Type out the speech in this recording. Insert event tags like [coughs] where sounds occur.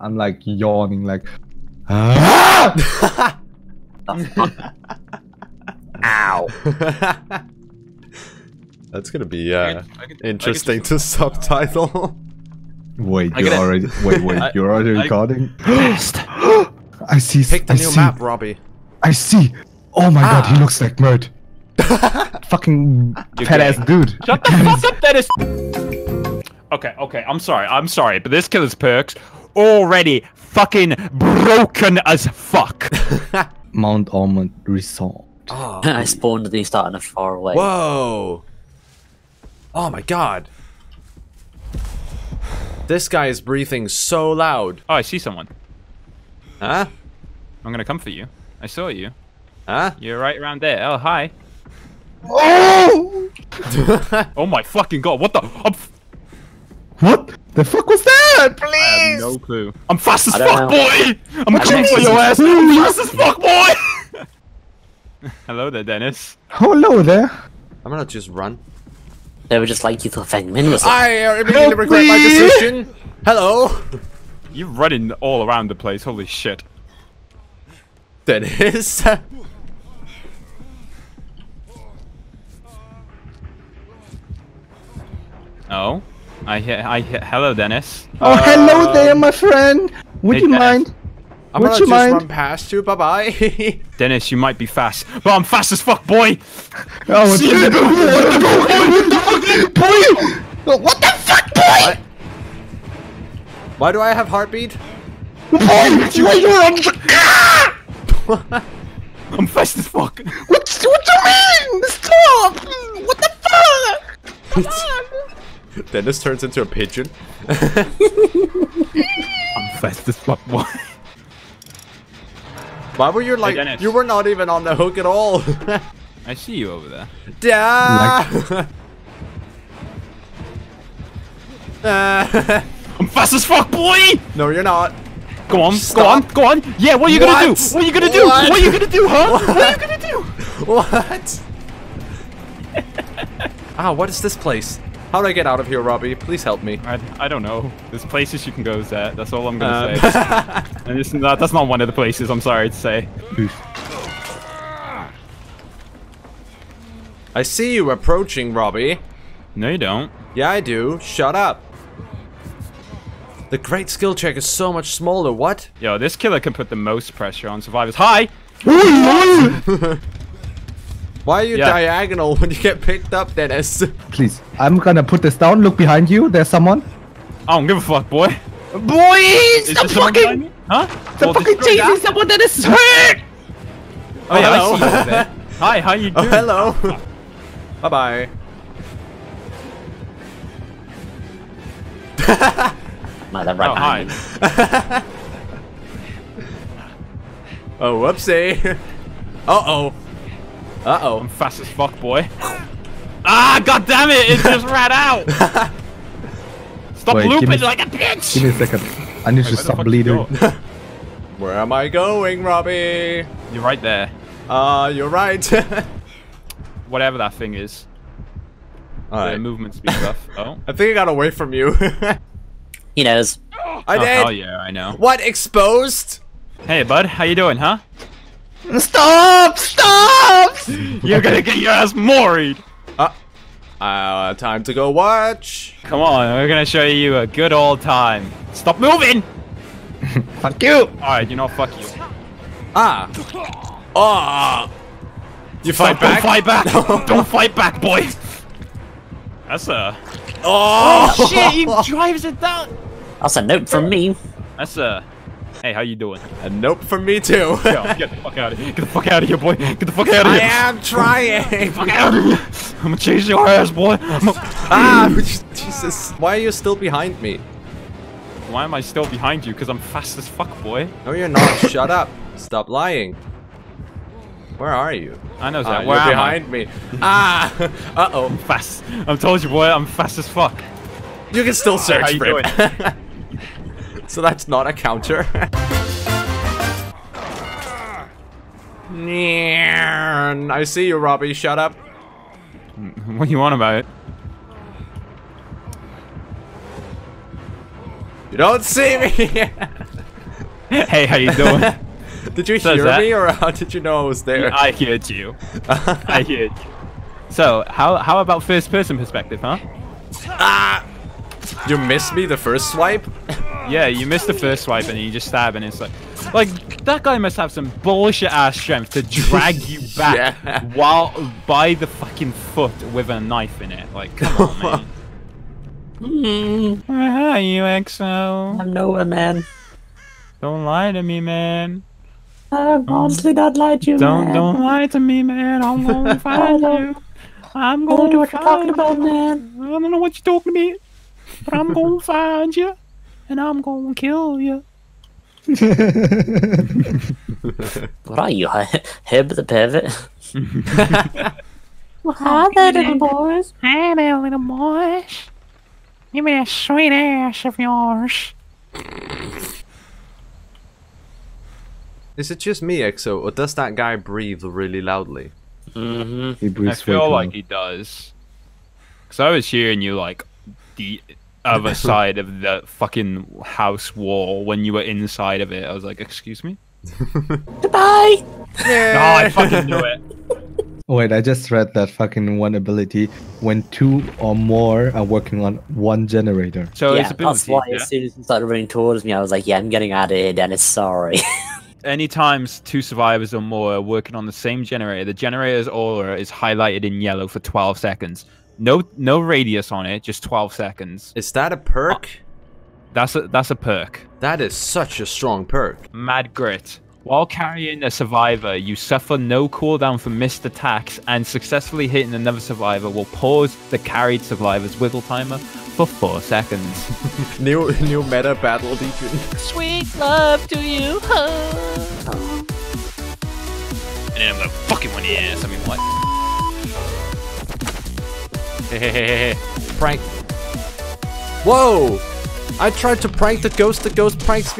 I'm like yawning, like. "Ah!" [laughs] Ow. [laughs] That's gonna be uh, I can- I can interesting to [laughs] subtitle. Wait, you're gotta- already. Wait, wait, I- you're already I- recording. [gasps] [gasps] I see. Pick the I new see, map, Robbie. I see. Oh my god, Ah. he looks like Mert. Fucking You're fat ass dude. Shut the fuck up, Dennis! Okay, okay, I'm sorry, I'm sorry, but this killer's perks already fucking broken as fuck. [laughs] Mount Ormond Resort. Oh. [laughs] I spawned and he started far away. Whoa! Oh my god. This guy is breathing so loud. Oh, I see someone. Huh? I'm gonna come for you. I saw you. Huh? You're right around there. Oh, hi. Oh! [laughs] Oh my fucking god, what the? I'm, f- What the fuck was that? I Please! have no clue. I'm fast as fuck, know. boy! I'm coming don't for your ass! I'm fast as fuck, boy! [laughs] Hello there, Dennis. Oh, hello there. I'm gonna just run. They would just like you to Feng me. I immediately Help regret my decision. Hello? You're running all around the place, holy shit. Dennis. [laughs] Oh? I hear, I hello, Dennis. Oh, uh, hello there, my friend. Would Hey, you Dennis. mind? I'm Would gonna you just mind? run past you. Bye bye. [laughs] Dennis, you might be fast, but I'm fast as fuck, boy! Oh, [laughs] what the fuck, boy? What the fuck, boy? Why do I have heartbeat? Boy, why you on I'm fast as fuck! What, what do you mean? Stop! What the fuck? Come on. Dennis turns into a pigeon. [laughs] I'm fast as fuck, boy. Why were you like? Dennis. you were not even on the hook at all. [laughs] I see you over there. yeah. Uh, [laughs] I'm fast as fuck, boy! no, you're not. Go on, Stop. go on, go on! Yeah, what are you gonna do? What are you gonna do? What? What are you gonna do, huh? What are you gonna do? What? ah, what is this place? How do I get out of here, Robbie? Please help me. I, I don't know. There's places you can go, Zet. That's all I'm gonna Um, say. [laughs] and it's not, that's not one of the places, I'm sorry to say. I see you approaching, Robbie. No, you don't. Yeah, I do. Shut up. The great skill check is so much smaller. What? Yo, this killer can put the most pressure on survivors. Hi! [laughs] [laughs] Why are you Yeah. diagonal when you get picked up, Dennis? Please, I'm gonna put this down. Look behind you. There's someone. I don't give a fuck, boy. Boy, Is stop there someone fucking. Huh? stop Well, fucking chasing that. someone that is hurt. Oh, yeah, hello. I see you. Hi, how you [laughs] Oh, doing? hello. bye bye. [laughs] No, they're right Oh, behind hi. [laughs] Oh, whoopsie. Uh oh. Uh oh. I'm fast as fuck, boy. [laughs] Ah, god damn it! It just [laughs] ran out! Stop Wait, looping me- like a bitch! Give me a second. I need to stop bleeding. [laughs] Where am I going, Robbie? You're right there. Uh, you're right. Whatever that thing is. The Alright. movement speed stuff. Oh. I think I got away from you. He knows. I oh, did. hell yeah, I know. What exposed? Hey, bud, how you doing, huh? Stop! Stop! You're gonna get your ass moried! Uh, time to go watch. Come on, we're gonna show you a good old time. Stop moving! [laughs] Fuck you! Alright, you know, fuck you. Ah. Ah. You fight Stop, back? Don't fight back! [laughs] don't fight back, boy! That's a... Oh, Shit, he [laughs] drives it down! That's a note from me. That's a... Hey, how you doing? A nope from me too. Yo, get the fuck out of here. Get the fuck out of here, boy. Get the fuck out of here. I am trying. Fuck out of here. I'm gonna chase your ass, boy. Ah, [laughs] Jesus. Why are you still behind me? Why am I still behind you? Because I'm fast as fuck, boy. No, you're not. [coughs] Shut up. Stop lying. Where are you? I know Ah, that. you're Where am behind me. Ah. [laughs] Uh oh. Fast. I told you, boy. I'm fast as fuck. You can still search for it. [laughs] so that's not a counter. [laughs] I see you, Robbie. Shut up. [laughs] What do you want about it? You don't see me. [laughs] hey, how you doing? Did you Says hear me, or how did you know I was there? I heard you. I heard you. So, how how about first person perspective, huh? Ah! You missed me the first swipe? Yeah, you missed the first swipe and you just stab and it's like, like that guy must have some bullshit ass strength to drag you [laughs] back Yeah. while by the fucking foot with a knife in it. Like, come on, [laughs] man. Mm, Where are you, EXO? I'm nowhere, man. Don't lie to me, man. I'm honestly not to you, Don't man. don't lie to me, man. I'm gonna [laughs] find you. I'm I don't know gonna what you're talking you. about, man. I don't know what you're talking about, but I'm gonna find you, and I'm gonna kill you. [laughs] What are you, Hib the pivot? [laughs] well, hi there, little boys. Hey there, little boys. Give me that sweet ass of yours. Is it just me, EXO, or does that guy breathe really loudly? Mm-hmm. He I breathes feel like he does. Cause I was hearing you like the other [laughs] side of the fucking house wall when you were inside of it. I was like, excuse me? [laughs] Goodbye. No, I fucking knew it. Oh, [laughs] wait, I just read that fucking one ability when two or more are working on one generator. So yeah, it's that's ability. why yeah? as soon as he started running towards me, I was like, yeah, I'm getting out of here, Dennis. Sorry. Anytime two survivors or more are working on the same generator, the generator's aura is highlighted in yellow for 12 seconds. No, no radius on it, just 12 seconds. Is that a perk? Ah, that's a that's a perk. That is such a strong perk. Mad Grit. While carrying a survivor, you suffer no cooldown for missed attacks, and successfully hitting another survivor will pause the carried survivor's wiggle timer for 4 seconds. [laughs] New new meta battle Legion. Sweet love to you. [laughs] and then I'm gonna fucking one in the ass. [laughs] Prank. Whoa! I tried to prank the ghost, the ghost pranks me